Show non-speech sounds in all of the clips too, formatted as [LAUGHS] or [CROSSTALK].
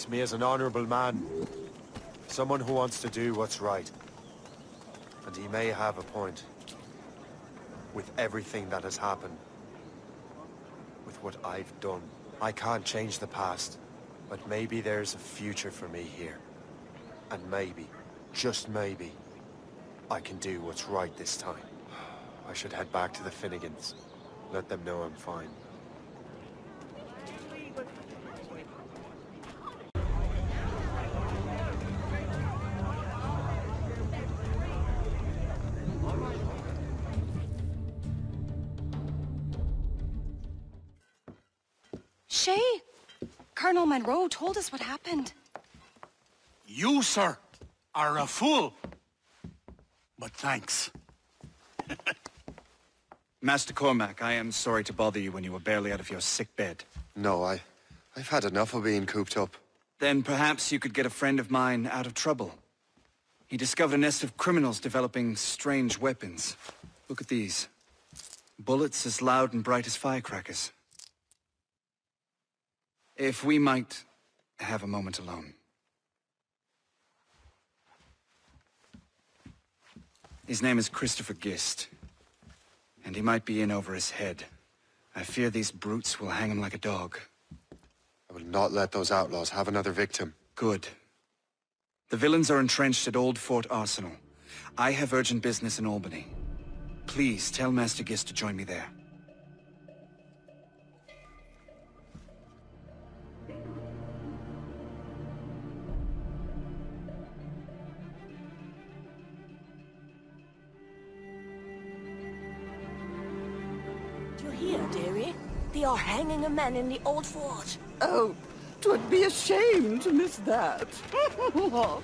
strikes me as an honorable man. Someone who wants to do what's right. And he may have a point. With everything that has happened. With what I've done. I can't change the past. But maybe there's a future for me here. And maybe, just maybe, I can do what's right this time. [SIGHS] I should head back to the Finnegans. Let them know I'm fine. Colonel Monroe told us what happened. You, sir, are a fool. But thanks. [LAUGHS] Master Cormac, I am sorry to bother you when you were barely out of your sick bed. No, I... I've had enough of being cooped up. Then perhaps you could get a friend of mine out of trouble. He discovered a nest of criminals developing strange weapons. Look at these. Bullets as loud and bright as firecrackers. If we might have a moment alone. His name is Christopher Gist. And he might be in over his head. I fear these brutes will hang him like a dog. I will not let those outlaws have another victim. Good. The villains are entrenched at Old Fort Arsenal. I have urgent business in Albany. Please tell Master Gist to join me there. Do you hear, dearie? They are hanging a man in the old fort. Oh, twould be a shame to miss that. [LAUGHS]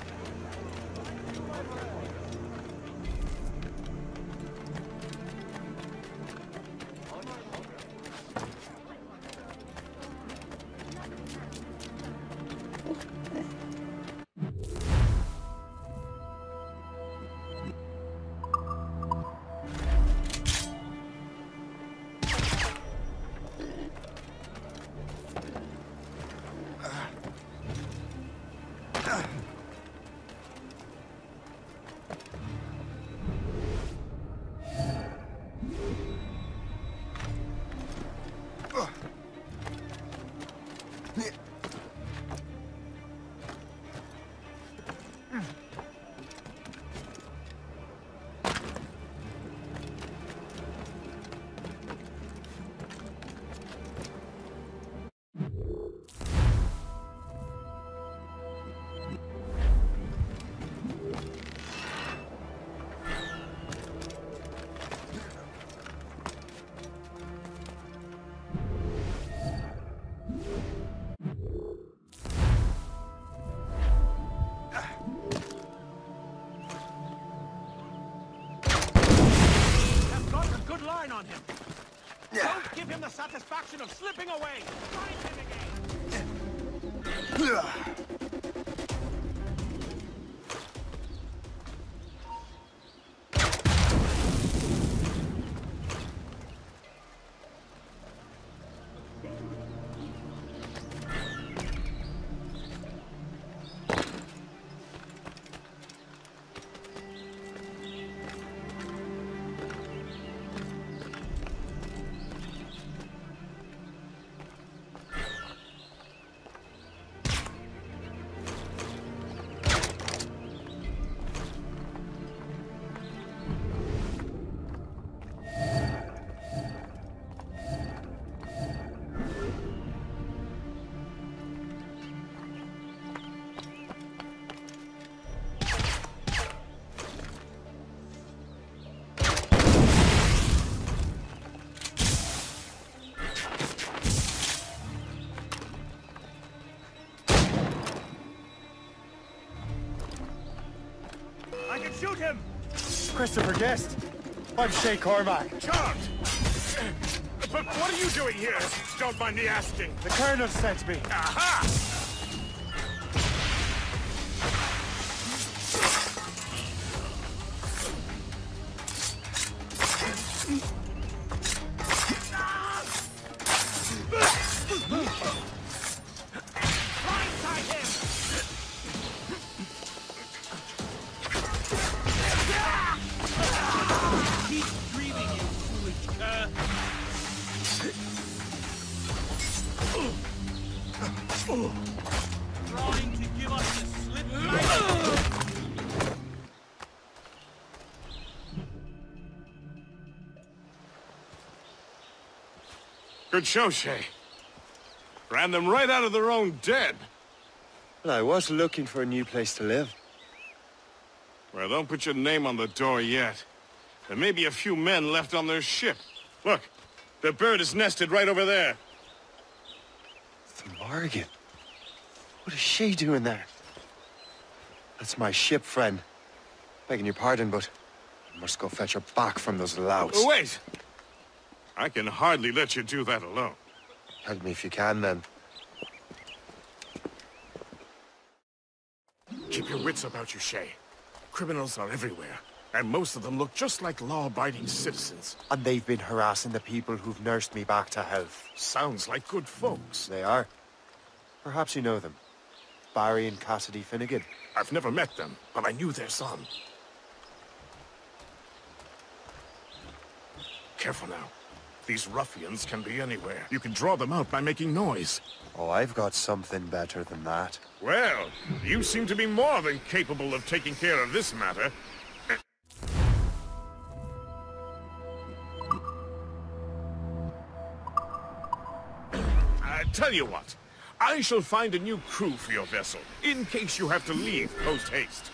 satisfaction of slipping away. Christopher Gist! I'm Shay Cormac. Charmed. But what are you doing here? Don't mind me asking. The Colonel sent me. Aha! Good show, Shay. Ran them right out of their own den. Well, I was looking for a new place to live. Well, don't put your name on the door yet. There may be a few men left on their ship. Look, the bird is nested right over there. The Largan. What is she doing there? That's my ship, friend. Begging your pardon, but I must go fetch her back from those louts. Oh, wait! I can hardly let you do that alone. Help me if you can, then. Keep your wits about you, Shay. Criminals are everywhere, and most of them look just like law-abiding citizens. And they've been harassing the people who've nursed me back to health. Sounds like good folks. They are. Perhaps you know them. Barry and Cassidy Finnegan. I've never met them, but I knew their son. Careful now. These ruffians can be anywhere. You can draw them out by making noise. Oh, I've got something better than that. Well, you seem to be more than capable of taking care of this matter. I tell you what, I shall find a new crew for your vessel, in case you have to leave post-haste.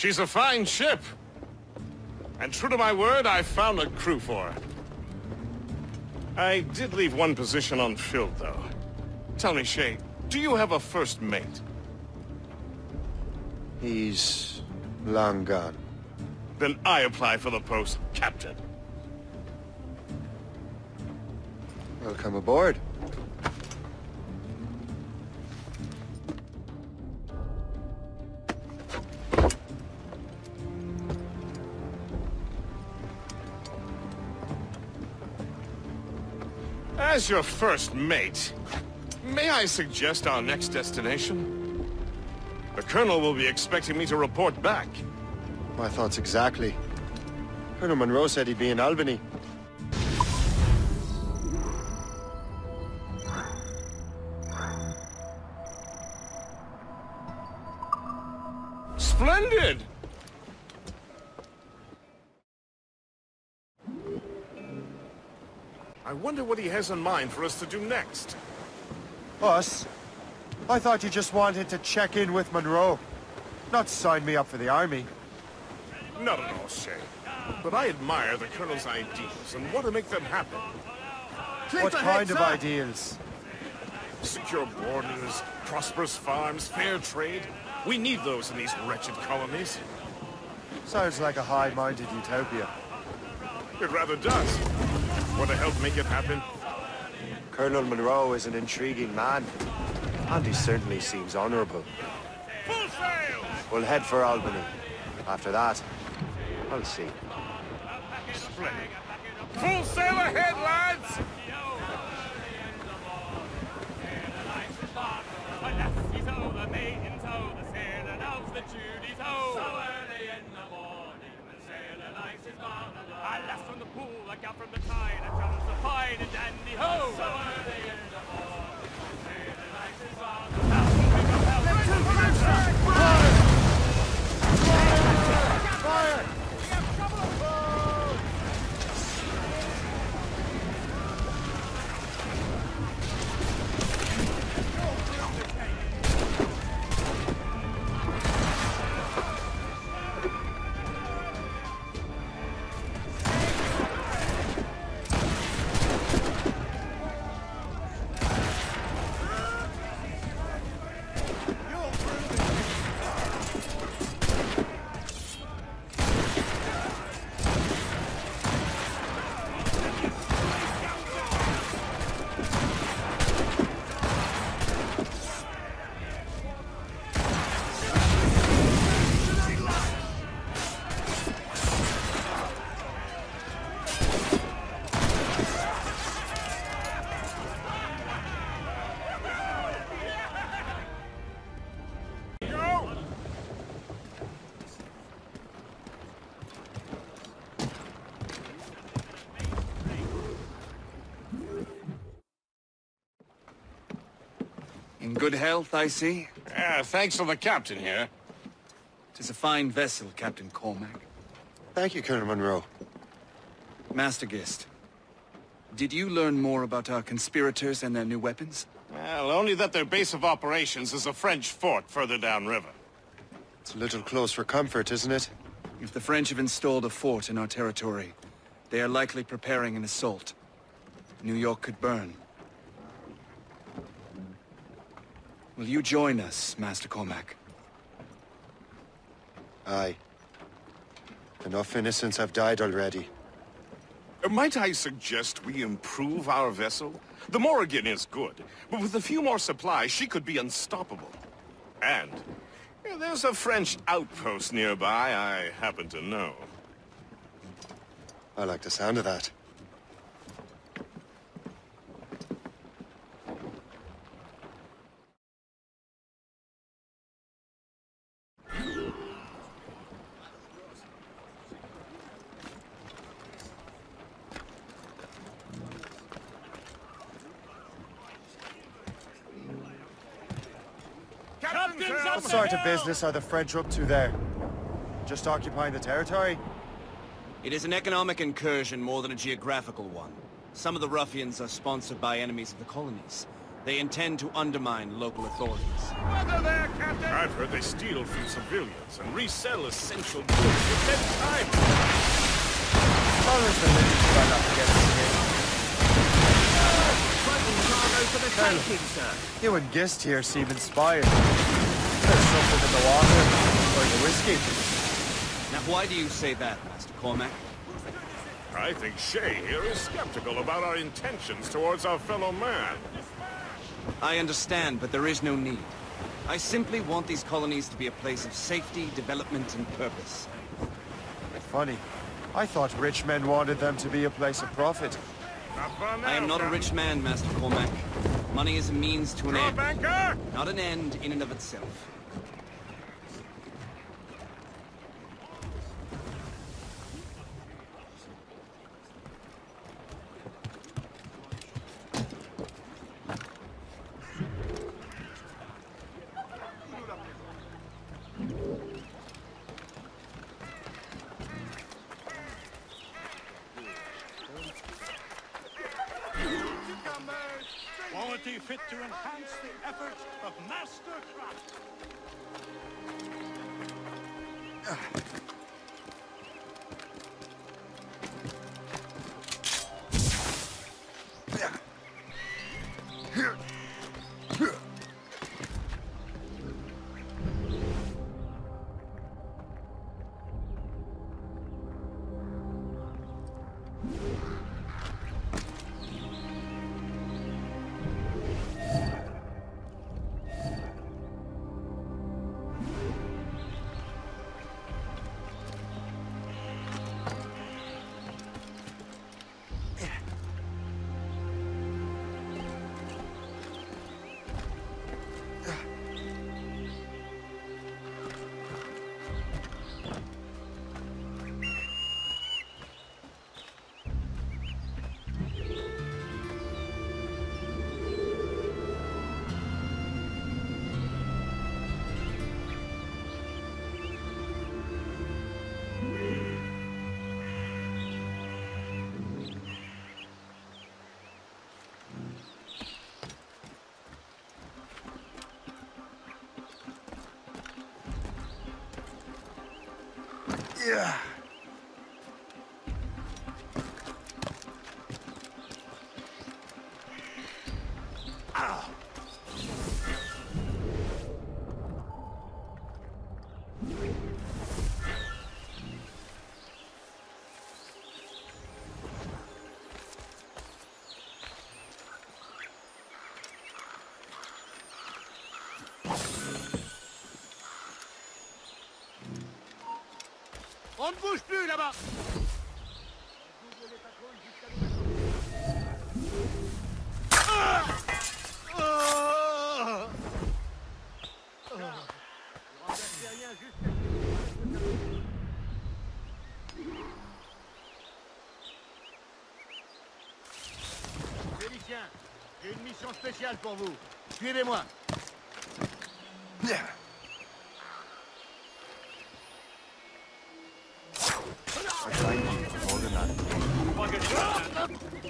She's a fine ship. And true to my word, I found a crew for her. I did leave one position unfilled, though. Tell me, Shay, do you have a first mate? He's long gone. Then I apply for the post, Captain. Welcome aboard. Your first mate, may I suggest our next destination? The Colonel will be expecting me to report back. My thoughts exactly. Colonel Monroe said he'd be in Albany. Splendid! I wonder what he has in mind for us to do next. Us? I thought you just wanted to check in with Monroe. Not sign me up for the army. Not at all, Shay. But I admire the Colonel's ideals and want to make them happen. what kind of ideals? Secure borders, prosperous farms, fair trade. We need those in these wretched colonies. Sounds like a high-minded utopia. It rather does. Want to help make it happen? Colonel Monroe is an intriguing man. And he certainly seems honorable. Full sail! We'll head for Albany. After that, I'll see. Splendid. Full sail ahead, lads! Lassies ho, the maidens ho, the sailor loves the Judies. So early in the morning, the sailor likes his marmalade. A from the pool, a gal from the and ho. Good health, I see. Yeah, thanks to the captain here. Tis a fine vessel, Captain Cormac. Thank you, Colonel Monroe. Master Gist, did you learn more about our conspirators and their new weapons? Well, only that their base of operations is a French fort further downriver. It's a little close for comfort, isn't it? If the French have installed a fort in our territory, they are likely preparing an assault. New York could burn. Will you join us, Master Cormac? Aye. Enough innocents have died already. Uh, Might I suggest we improve our vessel? The Morrigan is good, but with a few more supplies, she could be unstoppable. And uh, there's a French outpost nearby I happen to know. I like the sound of that. Captain's up What sort of business are the French up to there? Just occupying the territory? It is an economic incursion more than a geographical one. Some of the ruffians are sponsored by enemies of the colonies. They intend to undermine local authorities. Weather there, Captain! I've heard they steal from civilians and resell essential goods for ten times. Always the living try not to get us here. You and Gist here seem inspired. There's something in the water, or the whiskey. Now why do you say that, Master Cormac? I think Shay here is skeptical about our intentions towards our fellow man. I understand, but there is no need. I simply want these colonies to be a place of safety, development, and purpose. Funny. I thought rich men wanted them to be a place of profit. I am not a rich man, Master Cormac. Money is a means to an Drop end, anchor! not an end in and of itself. Ugh. Yeah. On ne bouge plus là-bas Félicien, j'ai une mission spéciale pour vous. Suivez-moi. I that.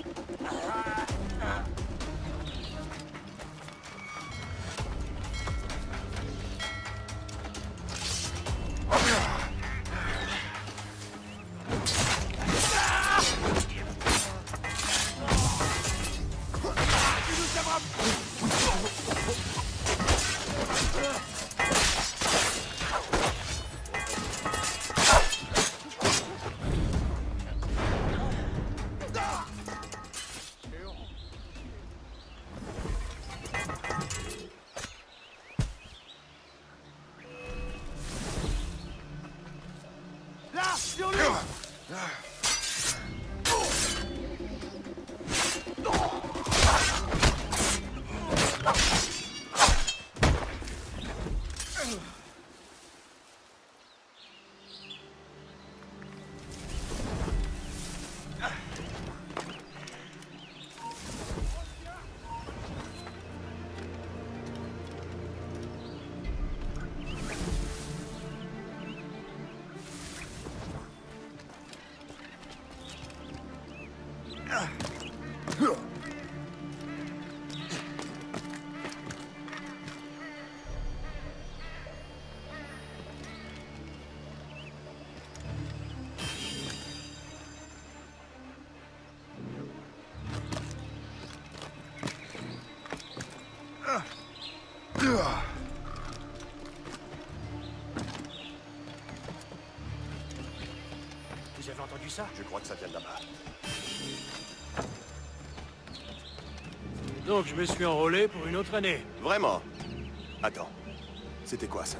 Entendu ça Je crois que ça vient de là-bas. Donc je me suis enrôlé pour une autre année. Vraiment Attends. C'était quoi ça?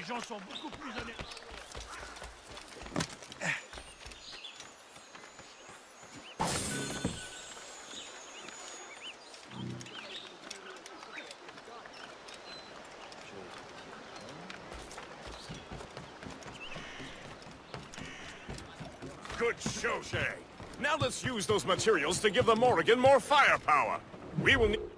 Les gens sont beaucoup plus honnêtes. Good show, Shay. Now let's use those materials to give the Morrigan more firepower. We will need...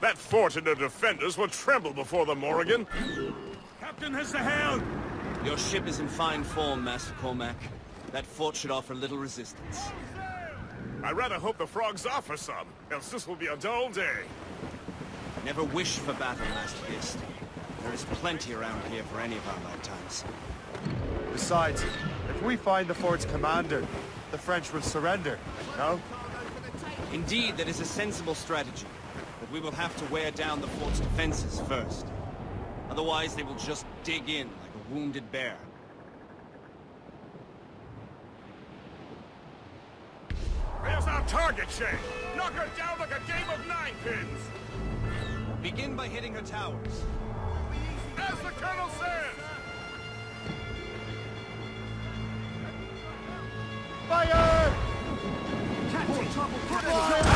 That fort and the defenders will tremble before the Morrigan. Captain has the helm! Your ship is in fine form, Master Cormac. That fort should offer little resistance. I rather hope the frogs offer some, else this will be a dull day. Never wish for battle, Master Gist. There is plenty around here for any of our lifetimes. Besides, if we find the fort's commander, the French will surrender, no? Indeed, that is a sensible strategy. But we will have to wear down the fort's defenses first. Otherwise, they will just dig in like a wounded bear. There's our target, Shay! Knock her down like a game of nine pins! Begin by hitting her towers. As the Colonel says! Fire! Captain, Ready,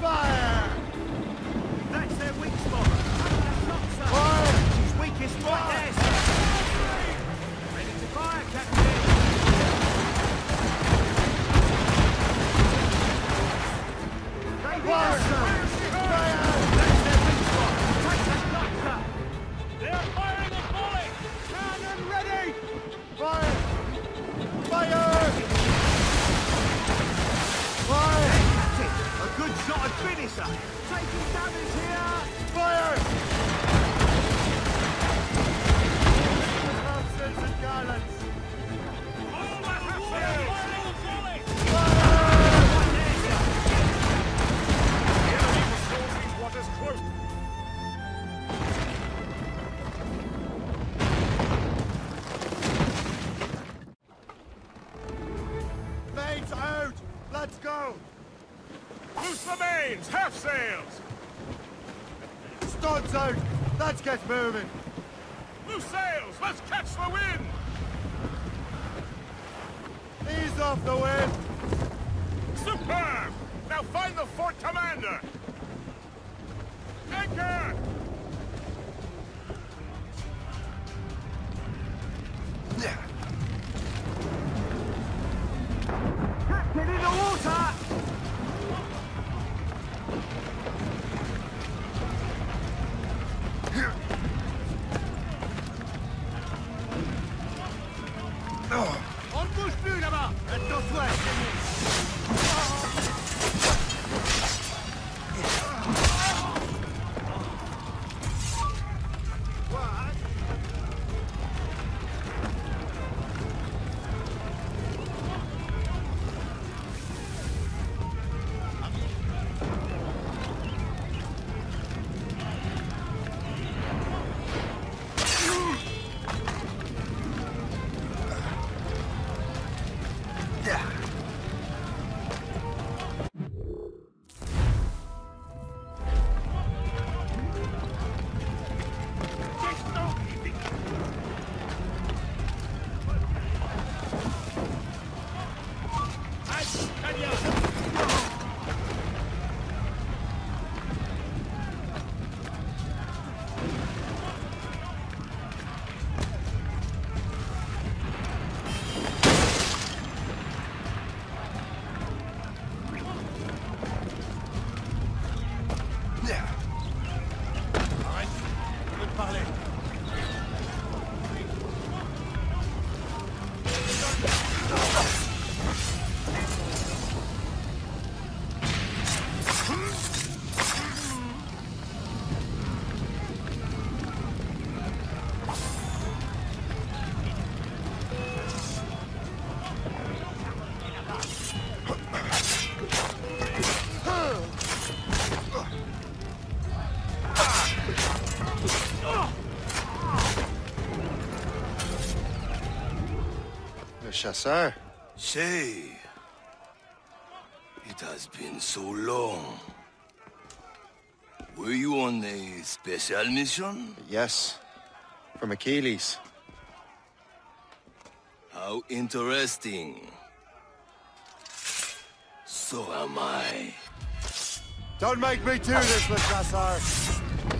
Fire! That's their weak spot. So. She's weakest right there, sir. Ready to fire, Captain. Fire, and Captain in the water. Chasseur? Say, it has been so long. Were you on a special mission? Yes. From Achilles. How interesting. So am I. Don't make me do this, Le Chasseur!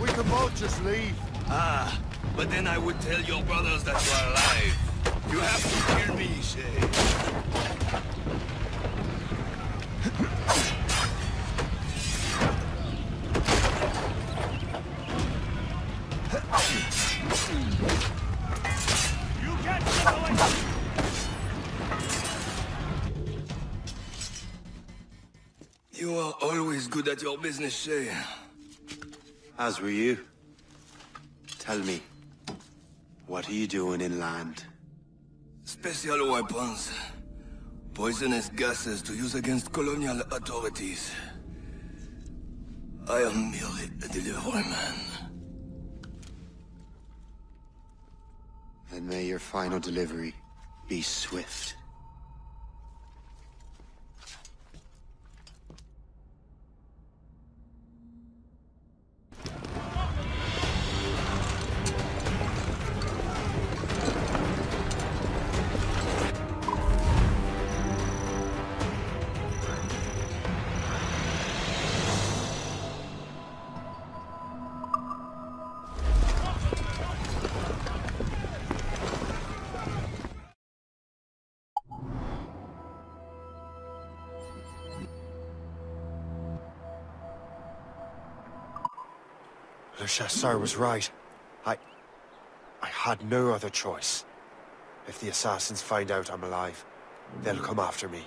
We can both just leave. Ah, but then I would tell your brothers that you are alive. You have to kill me, Shay. You You are always good at your business, Shay. As were you. Tell me, what are you doing inland? Special weapons. Poisonous gases to use against colonial authorities. I am merely a delivery man. And may your final delivery be swift. Chasseur was right. I... I had no other choice. If the assassins find out I'm alive, they'll come after me.